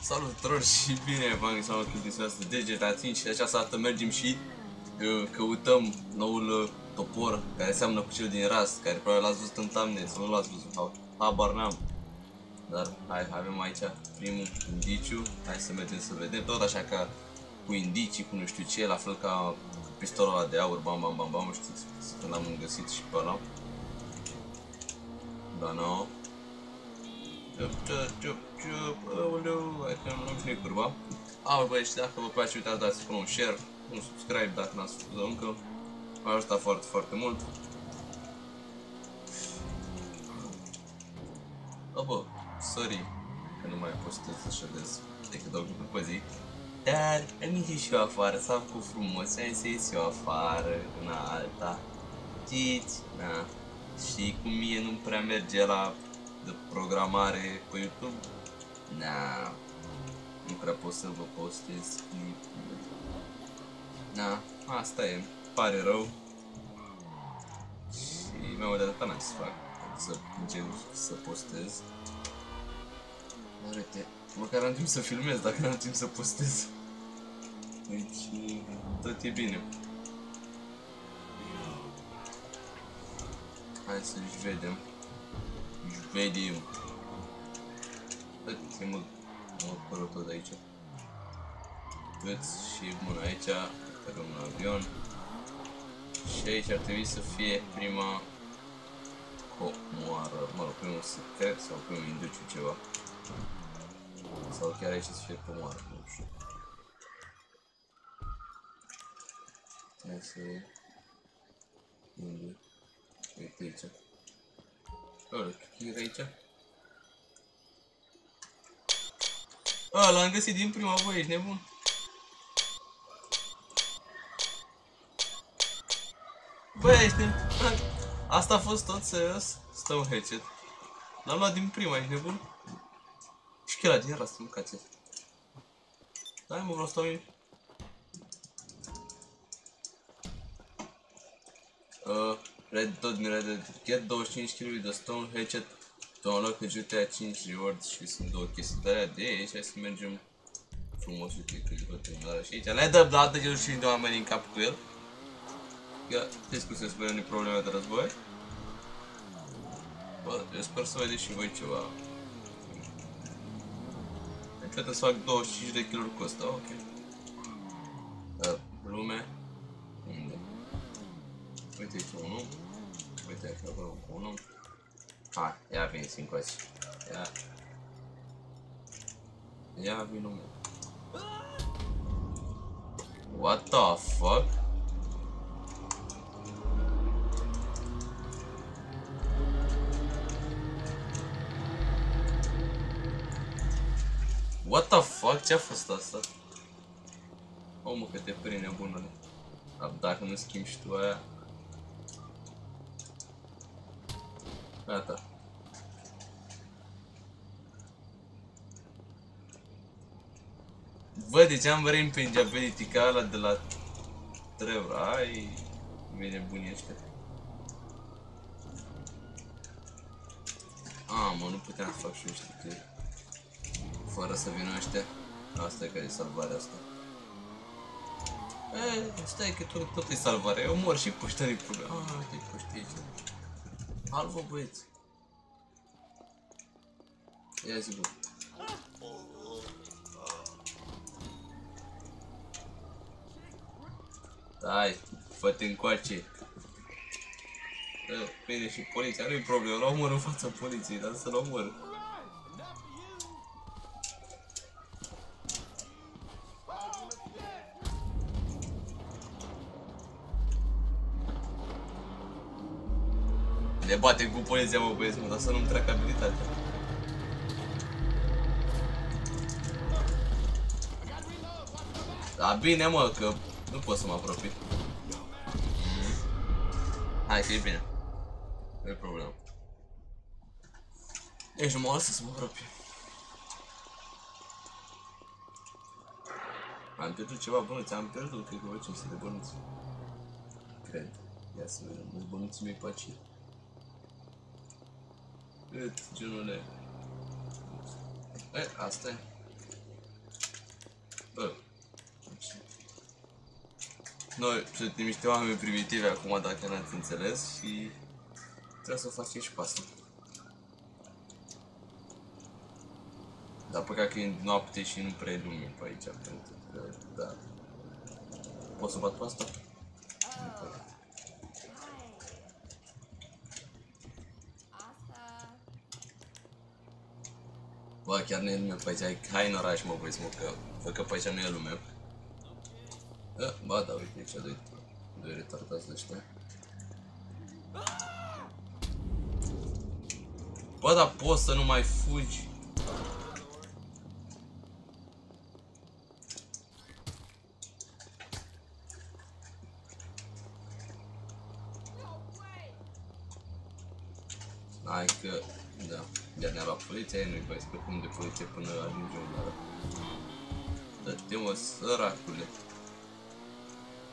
Salut tuturor și bine v-am găsit la un clip din seara asta de GTA 5 și de această dată mergem și uh, căutăm noul uh, topor care seamănă cu cel din Rast, care probabil l-ați văzut în thumbnail sau nu l-ați văzut, sau habar n-am. Dar hai, avem aici primul indiciu, hai să mergem să vedem, tot așa ca cu indicii, cu nu știu ce, la fel ca pistolul ăla de aur, bam bam bam bam, știți când l-am găsit și pe ăla. Da, no. Ciup, ciup, ciup, ciup, aoleu, hai că nu fi curva. A, băi, și dacă vă place, uitați, dați până un share, un subscribe dacă n-ați făcut încă. M-a ajutat foarte, foarte mult. Oh, bă, sorry că nu mai postez așa des decât două lucruri pe zi. Dar am ieșit și eu afară, s-a făcut frumos, am să ies eu afară, în alta. Știți? Da. Și cum mie nu prea merge la de programare pe YouTube, na, nu prea pot să vă postez clipuri. Na, asta e, pare rău. Și mi-am dat atâta n-am să fac, să încep să postez. Dar uite, măcar am timp să filmez dacă n-am timp să postez. Deci, tot e bine. Hai să-și vedem. Își vedem. Uite, mă, mă părut tot aici. Câți și mână aici, cărăm un avion. Și aici ar trebui să fie prima comoară, mă rog, primul secret sau primul indiciu ceva. Sau chiar aici să fie comoară, nu știu. Hai să... Unde? Uite aici. Ăla, e aici? A, l-am găsit din prima, băi, ești nebun? Băi, ești nebun? Asta a fost tot serios? Stă un headset. L-am luat din prima, ești nebun? Și chiar din asta, mâncați Hai mă, vreau să stau Uh, Red Dot mi Red Get 25 kg de stone hatchet to unlock GTA 5 rewards și sunt două chestii de alea de aici, hai să mergem frumos, uite că e hotărândarea și aici. Le dă blată de și de oameni în cap cu el. Ia, te scuze, spune unii probleme de război. Bă, eu sper să vedeți și voi ceva. Deci trebuie să fac 25 de kg cu ăsta, ok. Uh, lume. Unde? Uite aici unul. Uite aici acolo cu unul. Hai, ia vin sincoși. Ia. Ia vin unul. What the fuck? What the fuck? Ce-a fost asta? O, mă, că te prinde bunule. Dacă nu schimbi și tu aia... Gata. Bă, de ce am vrem pe Ingeabilitica ăla de la Trevor? Ai... Bine buni ăștia. A, mă, nu puteam să fac și eu știu că... Fără să vină ăștia. Asta e care e salvarea asta. E, stai că tot, tot e salvarea. Eu mor și puști nu-i problema. Ah, uite, puști aici. Alvă băieți. Ia zi bă. Hai, fă-te încoace. Vine și poliția, nu-i problemă, l omor în fața poliției, dar să-l omor. Ne batem cu poliția, mă, băieți, mă, dar să nu-mi treacă abilitatea. Da, bine, mă, că nu pot să mă apropii. Hai, că e bine. Nu e problemă. Ești nu mă lasă să mă apropii. Am pierdut ceva bănuți, am pierdut, cred că vreo 500 de bănuți. Cred. Ia să vedem, mulți bănuții mei pe aici. Cât, genule? E, asta e. Bă. Noi suntem niște oameni primitivi acum, dacă n-ați înțeles, și trebuie să o facem și pe asta. Dar păcat că e noapte și nu prea e lume pe aici, pentru că, da. Pot să bat pe asta? Nu pot. Asta... Bă, chiar nu e lume pe aici, hai, hai în oraș mă băi, mă, că, fă că pe aici nu e lume. Bă, ba, da, uite, aici doi, doi retardați de ăștia. Bă, dar poți să nu mai fugi? Hai că, da, iar ne-a luat poliția, nu-i mai scăpăm de poliție până ajungem la... Dă-te mă, săracule.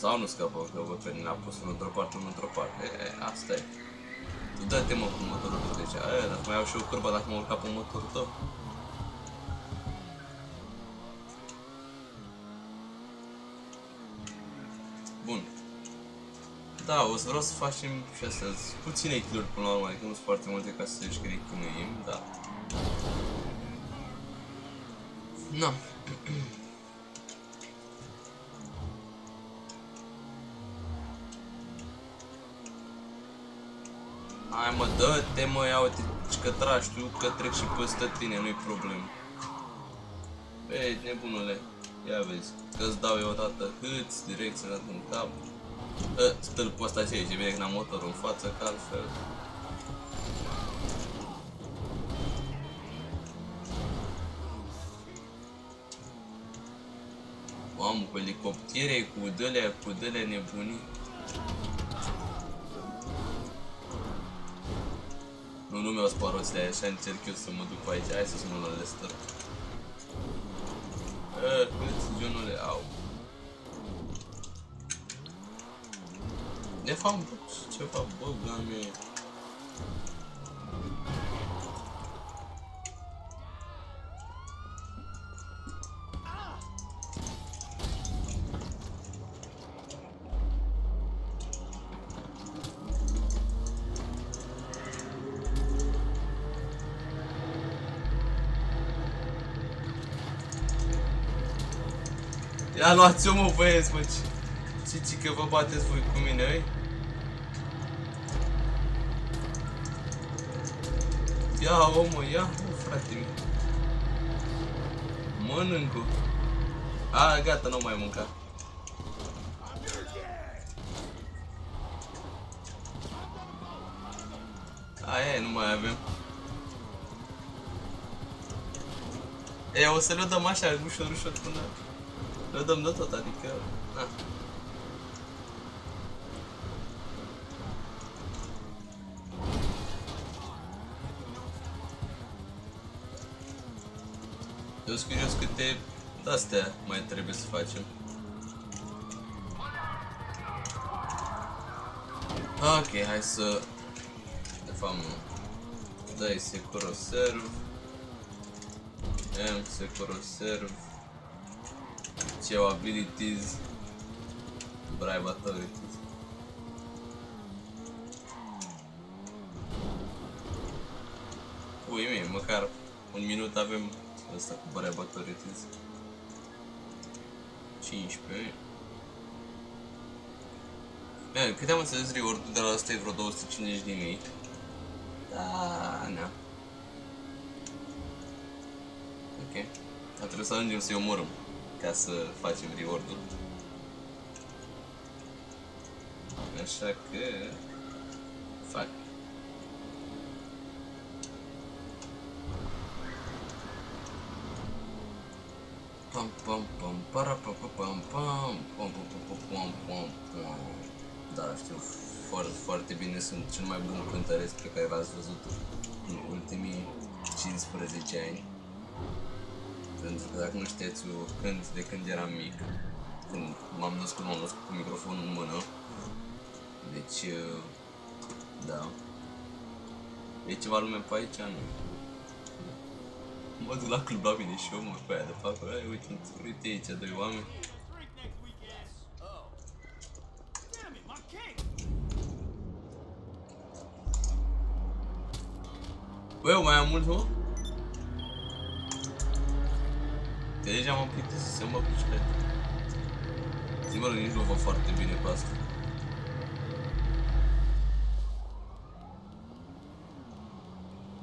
Sau nu scăpăm, că văd pe ne-a pus unul într-o parte, unul într-o parte. E, e, asta e. Tu dă-te mă cu motorul tău, deci, e, dacă mai iau și o cârbă dacă mă urca pe motorul tău. Bun. Da, o să vreau să facem și astăzi puține kill până la urmă, adică nu sunt foarte multe ca să zici că ne chinuim, da. Na. Hai mă, dă-te mă, ia uite, că tragi tu, că trec și peste tine, nu-i problemă. Ei, nebunule, ia vezi, că-ți dau eu odată hâți, direct în cap. Ă, stâlpul ăsta ce e, ce vine când am motorul în față, că altfel... Mamă, cu elicoptere, cu dălea, cu dălea nebunii. Nu, nu mi-au spart roțile așa încerc eu să mă duc pe aici, hai să sun la Lester. Ă, câți genule au. De fapt, bă, ceva băga mea. Ia luați-o mă băieți, mă, ce, ce, ce că vă bateți voi cu mine, ei? Ia, omă, ia, mă, frate meu. Mănânc-o. A, gata, nu mai mânca. Aia e, nu mai avem. E, o să le dăm așa, ușor, ușor, până... Le dăm de tot, adică... Na. Eu sunt curios câte astea mai trebuie să facem. Ok, hai să... De fapt, nu. Dai Securo Serve. M Securo Serve. Ce au abilities. Bribe authorities. Ui mie, măcar un minut avem Asta cu Bribe authorities. 15. Bine, câte am înțeles reward de la asta e vreo 250 de mii. Da, na. Ok. Dar trebuie să ajungem să-i omorâm ca să facem reward-ul. Așa că... Fac. Pam pam pam para pam pam pam pam pam pam pam pam pam pam Da, știu foarte, foarte bine, sunt cel mai bun cântăreț pe care l-ați văzut în ultimii 15 ani. Pentru că dacă nu știați, eu cânt de când eram mic. Când m-am născut, m-am născut cu microfonul în mână. Deci, da. E ceva lume pe aici? Nu. Mă duc la club la mine și eu mă pe aia de pe acolo. Hai, uite, uite aici doi oameni. Drink next weekend. Oh. Damn it, my cake! Băi, eu mai am mult, mă? De deja m-am plictisit să mă pici Singurul nici nu văd foarte bine pe asta.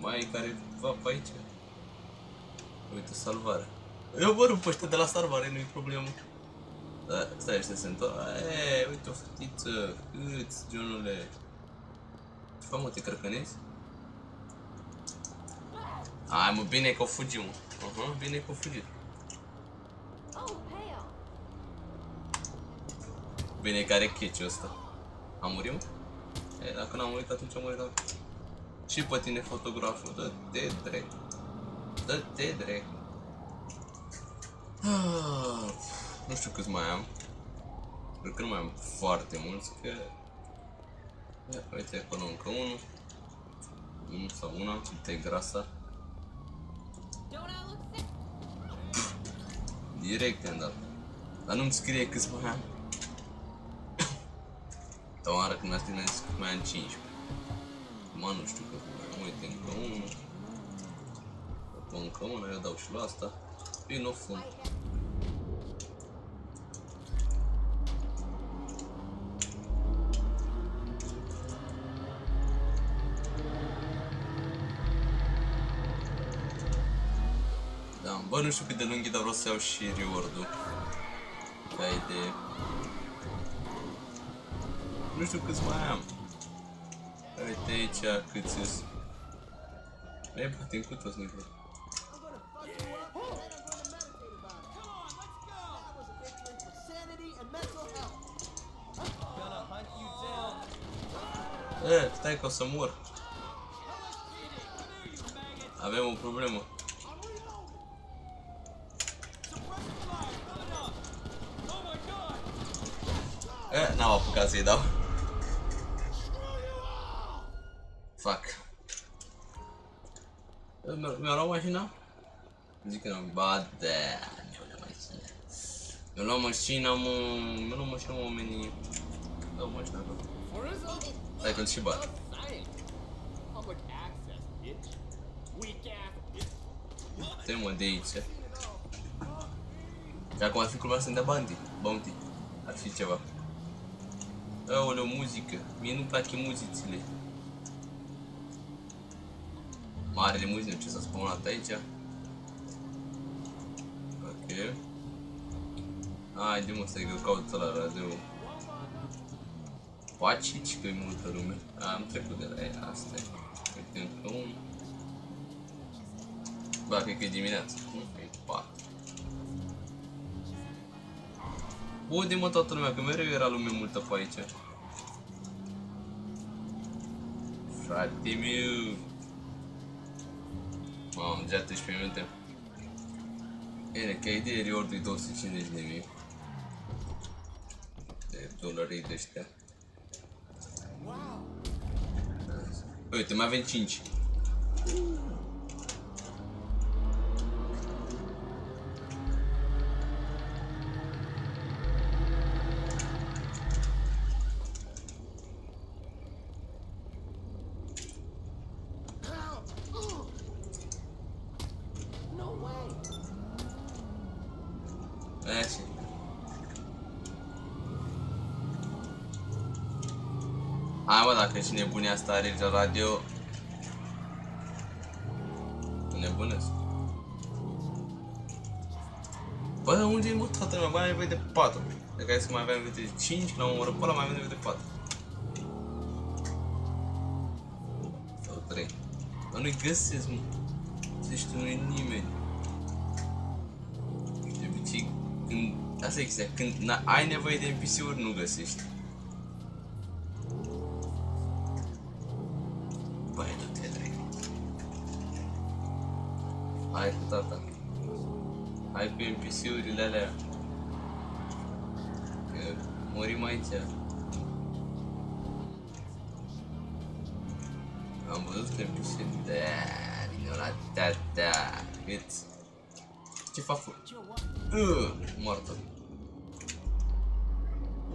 Mai e care va pe aici. Uite, salvare. Eu vă rup ăștia de la salvare, nu-i problemă. Da, stai, ăștia se întorc. Eee, uite o fetiță. Câți, Johnule. Ce fac, mă, te crăcănezi? Hai, mă, bine că o fugim. Uh-huh, bine că o fugit. Bine că are catch-ul ăsta. Am murit, mă? E, dacă n-am murit, atunci am murit dacă... Și pe tine, fotograful, dă-te drept. Dă-te drept. Ah, nu știu câți mai am. Cred că nu mai am foarte mulți, că... Ia, uite, acolo încă unul. Unul sau una, uite grasa. Don't I look sick? Direct am dat. Dar nu-mi scrie câți mai am. Dar oară când ați tine cât mai am 15. Mă, nu știu cât mai am. Uite, încă unul. După încă una, eu dau și la asta. Prin o fund. Da, bă, nu știu cât de lung e, dar vreau să iau și reward-ul. Ca idee. Nu știu câți mai am. Uite aici câți sunt. Ei, poate cu toți down. E, stai că o să mor. Avem o problemă. E, n-am apucat să-i dau. Mi-a mi luat mașina? Zic că nu. Ba da, mi-a luat mașina. Mi-a luat mașina, mă. Mi-a luat mașina, mă, oamenii. Dau mașina acolo. Stai că-l și bat. Science. Public access, bitch. Weak ass bitch. Te mă de aici. Și acum ar fi culmea să-mi dea bounty. Bounty. Ar fi ceva. Aoleu, muzică. Mie nu-mi place muzițile. Marele muzică, ce s-a spawnat aici. Ok. Haide mă, stai că caut la radio. Pacici, că e multă lume. Am trecut de la ea, asta e. Uite încă un. Ba, cred că e dimineața. Nu, e patru. Unde mă toată lumea, că mereu era lume multă pe aici. Frate meu. Mamă, deja 13 minute. Bine, ca idee, reward-ul e 250 de mii. De dolari de ăștia. Uite, mai avem 5. No way. Aia și. Hai mă, dacă și nebunia asta are la radio. Nebunesc. Bă, unde e mă toată lumea? Bă, ai nevoie de 4 De care să mai aveam nevoie de 5, la omoră pe ăla mai avem nevoie de 4 Sau 3 Bă, nu-i găsesc, mă. Deci tu nu-i nimeni. De obicei, când, asta e chestia, când n- ai nevoie de NPC-uri, nu găsești. Hai cu NPC-urile alea. Că murim aici. Am văzut că NPC... Da, vine la tata. Vezi? Ce fac? fă? Joe, what? Uh, moartă.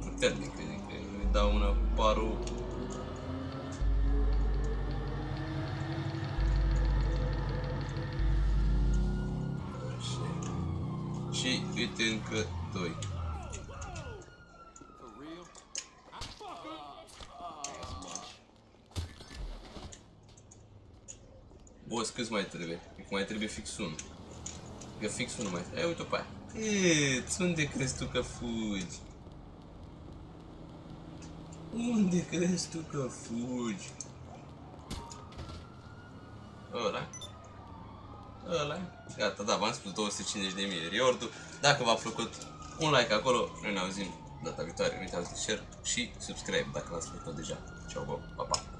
Puternic, adică îi dau una cu parul. Și uite încă doi. For real? I fucker. Boss, câți mai trebuie? Mai trebuie fix unul. Că fix unul mai trebuie. uite pe aia. Cât? Unde crezi tu că fugi? Unde crezi tu că fugi? Ăla. Ăla. Gata, da, v-am spus 250 de mii reward Dacă v-a plăcut, un like acolo. Noi ne auzim data viitoare. Nu uitați de share și subscribe dacă l-ați făcut deja. Ciao, bă, pa, pa.